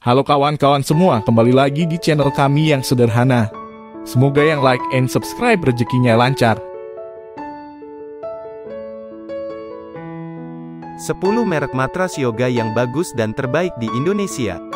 Halo kawan-kawan semua, kembali lagi di channel kami yang sederhana. Semoga yang like and subscribe rezekinya lancar. 10 merek matras yoga yang bagus dan terbaik di Indonesia.